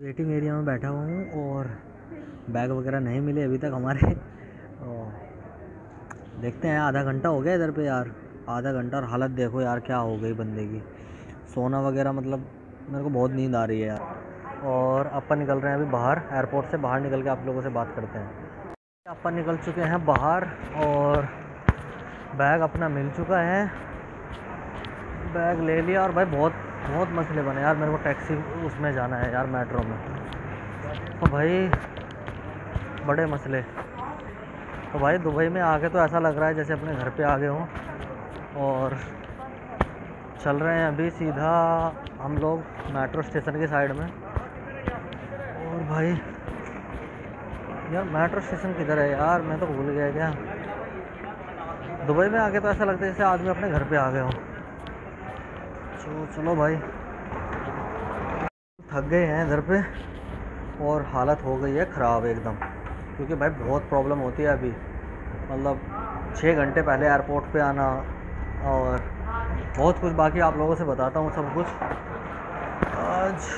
Waiting area में बैठा हुआ हूँ और बैग वगैरह नहीं मिले अभी तक हमारे। देखते हैं, आधा घंटा हो गया इधर पे यार। आधा घंटा और हालत देखो यार, क्या हो गई बंदे की। सोना वगैरह मतलब मेरे को बहुत नींद आ रही है यार। और अपन निकल रहे हैं अभी बाहर एयरपोर्ट से बाहर निकल के आप लोगों से बात करते हैं। अपन निकल चुके हैं बाहर और बैग अपना मिल चुका है। बैग ले लिया और भाई बहुत बहुत मसले बने यार, मेरे को टैक्सी उसमें जाना है यार, मेट्रो में। तो भाई, बड़े मसले। तो भाई, दुबई में आके तो ऐसा लग रहा है जैसे अपने घर पे आ गए हों। और चल रहे हैं अभी सीधा हम लोग मेट्रो स्टेशन के साइड में। और भाई, यार, मेट्रो स्टेशन किधर है यार? मैं तो भूल गया क्या? दुबई में आके तो ऐसा लगता है जैसे आदमी अपने घर पे आ गए हों। चलो चलो भाई। थक गए हैं इधर पे और हालत हो गई है ख़राब एकदम। क्योंकि भाई बहुत प्रॉब्लम होती है अभी। मतलब छः घंटे पहले एयरपोर्ट पे आना और बहुत कुछ बाकी आप लोगों से बताता हूँ सब कुछ। आज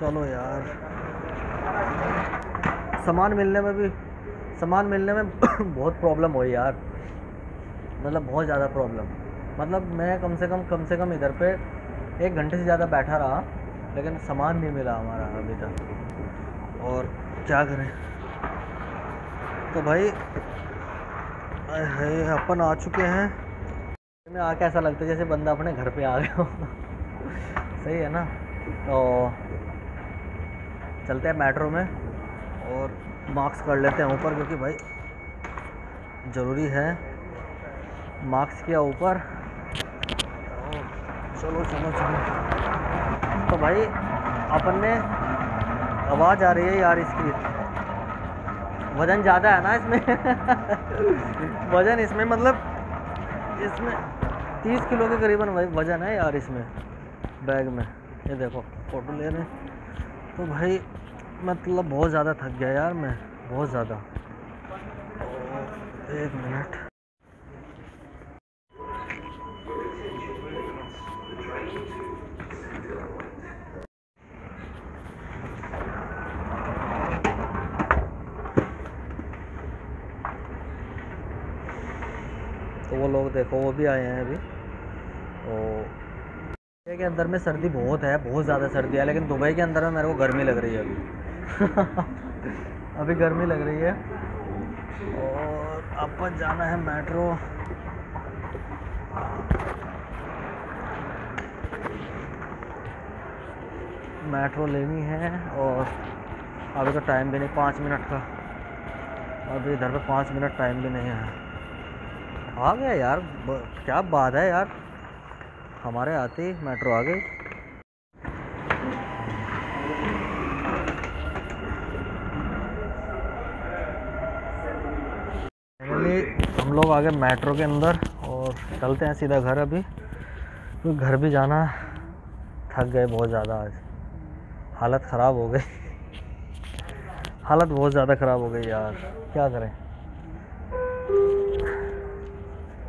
चलो यार। सामान मिलने में भी, सामान मिलने में बहुत प्रॉब्लम हुई यार। मतलब बहुत ज़्यादा प्रॉब्लम मतलब मैं कम से कम कम से कम इधर पे एक घंटे से ज़्यादा बैठा रहा, लेकिन सामान नहीं मिला हमारा अभी तक। और क्या करें? तो भाई अपन आ चुके हैं। में आके ऐसा लगता है जैसे बंदा अपने घर पे आ गया हो। सही है ना? तो चलते हैं मेट्रो में और मार्क्स कर लेते हैं ऊपर, क्योंकि भाई ज़रूरी है मार्क्स किया ऊपर। चलो चलो चलो। तो भाई, अपन ने आवाज़ आ रही है यार इसकी। वज़न ज़्यादा है ना इसमें? वज़न इसमें मतलब इसमें तीस किलो के करीबन वज़न है यार इसमें, बैग में। ये देखो, फ़ोटो ले रहे हैं। तो भाई मतलब बहुत ज़्यादा थक गया यार मैं, बहुत ज़्यादा। एक मिनट। तो वो लोग देखो, वो भी आए हैं अभी। तो दुबई के अंदर में सर्दी बहुत है, बहुत ज़्यादा सर्दी है, लेकिन दुबई के अंदर में मेरे को गर्मी लग रही है अभी। अभी गर्मी लग रही है। और अपन जाना है मेट्रो। मेट्रो लेनी है, और अभी तो टाइम भी नहीं, पाँच मिनट का। अभी इधर पे पाँच मिनट टाइम भी नहीं है। आ गया यार क्या बात है यार। हमारे आते ही मेट्रो आ गई। हम लोग आ गए मेट्रो के अंदर और चलते हैं सीधा घर अभी। क्योंकि घर भी जाना थक गए बहुत ज़्यादा आज। हालत ख़राब हो गई। हालत बहुत ज़्यादा ख़राब हो गई यार। क्या करें?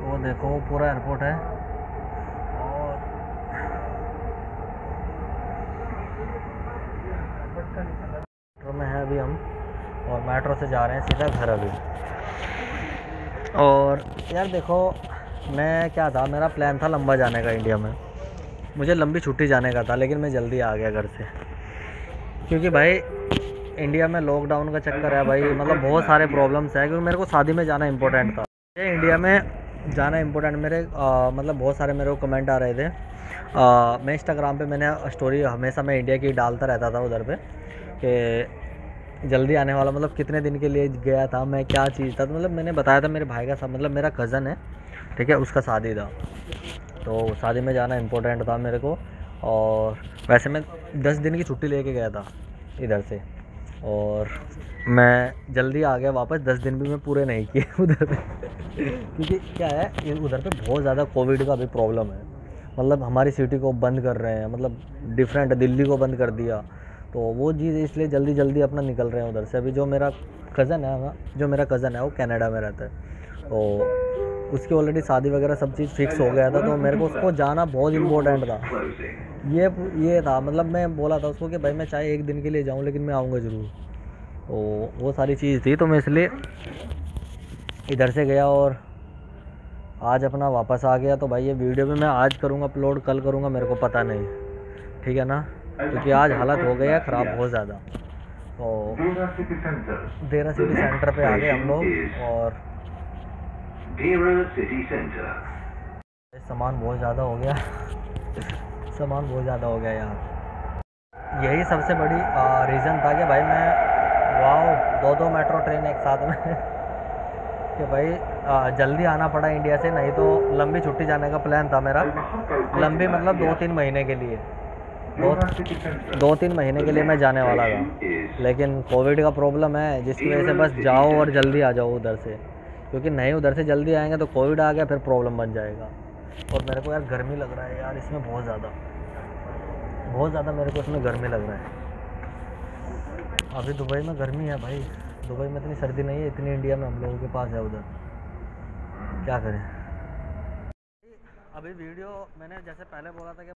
वो देखो वो पूरा एयरपोर्ट है और मेट्रो में है अभी हम और मेट्रो से जा रहे हैं सीधा घर अभी और यार देखो मैं क्या था मेरा प्लान था लंबा जाने का इंडिया में मुझे लंबी छुट्टी जाने का था लेकिन मैं जल्दी आ गया घर से क्योंकि भाई इंडिया में लॉकडाउन का चक्कर है भाई। मतलब बहुत सारे प्रॉब्लम्स है क्योंकि मेरे को शादी में जाना इंपॉर्टेंट था। इंडिया में जाना इंपॉर्टेंट मेरे आ, मतलब बहुत सारे मेरे को कमेंट आ रहे थे। आ, मैं इंस्टाग्राम पे मैंने स्टोरी हमेशा मैं इंडिया की डालता रहता था उधर पे कि जल्दी आने वाला मतलब कितने दिन के लिए गया था मैं क्या चीज़ था तो मतलब मैंने बताया था मेरे भाई का साथ मतलब मेरा कज़न है ठीक है उसका शादी था। तो शादी में जाना इम्पोर्टेंट था मेरे को और वैसे मैं दस दिन की छुट्टी लेके गया था इधर से। और मैं जल्दी आ गया वापस, दस दिन भी मैं पूरे नहीं किए उधर पे। क्योंकि क्या है उधर पे बहुत ज़्यादा कोविड का भी प्रॉब्लम है। मतलब हमारी सिटी को बंद कर रहे हैं मतलब डिफरेंट दिल्ली को बंद कर दिया। तो वो चीज़ इसलिए जल्दी जल्दी अपना निकल रहे हैं उधर से। अभी जो मेरा कज़न है जो मेरा कज़न है, वो कनाडा में रहता है। तो उसकी ऑलरेडी शादी वगैरह सब चीज़ फिक्स हो गया था तो मेरे को उसको जाना बहुत इम्पोर्टेंट था. ये ये था मतलब मैं बोला था उसको कि भाई मैं चाहे एक दिन के लिए जाऊँ लेकिन मैं आऊँगा ज़रूर। तो वो सारी चीज़ थी तो मैं इसलिए इधर से गया और आज अपना वापस आ गया। तो भाई ये वीडियो भी मैं आज करूँगा अपलोड कल करूँगा मेरे को पता नहीं। ठीक है ना? क्योंकि आज हालत हो गई है ख़राब बहुत ज़्यादा। तो देरा सिटी सेंटर पे आ गए हम लोग और सामान बहुत ज़्यादा हो गया। सामान बहुत ज़्यादा हो गया यार यही सबसे बड़ी रीज़न था कि भाई मैं वाह दो दो मेट्रो ट्रेन एक साथ में कि भाई आ, जल्दी आना पड़ा इंडिया से नहीं तो लंबी छुट्टी जाने का प्लान था मेरा। लंबी मतलब दो तीन महीने के लिए। दो. दो तीन महीने के लिए मैं जाने वाला था। लेकिन कोविड का प्रॉब्लम है जिसकी वजह से बस जाओ और जल्दी आ जाओ उधर से। क्योंकि नहीं उधर से जल्दी आएँगे तो कोविड आ गया फिर प्रॉब्लम बन जाएगा। और मेरे को यार गर्मी लग रहा है यार इसमें बहुत ज़्यादा। बहुत ज़्यादा मेरे को इसमें गर्मी लग रहा है। अभी दुबई में गर्मी है भाई। दुबई में इतनी सर्दी नहीं है, इतनी इंडिया में हम लोगों के पास है उधर। क्या करें? अभी वीडियो मैंने जैसे पहले बोला था कि